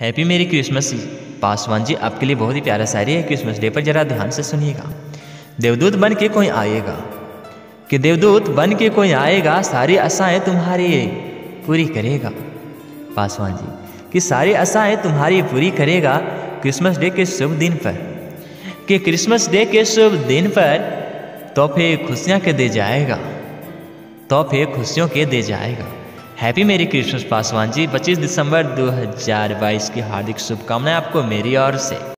Happy मेरी Christmas Paswan ji, आपके लिए बहुत ही प्यारा शायरी है क्रिसमस डे पर, जरा ध्यान से सुनिएगा। देवदूत बन के कोई आएगा। कि देवदूत बन के कोई आएगा, सारी आशाएँ तुम्हारी पूरी करेगा। पासवान जी, कि सारी आशाएँ तुम्हारी पूरी करेगा क्रिसमस डे के शुभ दिन पर। कि क्रिसमस डे के शुभ दिन पर तोहफे खुशियाँ के दे जाएगा। तोहफे खुशियों के दे जाएगा। हैप्पी मेरी क्रिसमस पासवान जी 25 दिसंबर 2022 की हार्दिक शुभकामनाएँ आपको मेरी ओर से।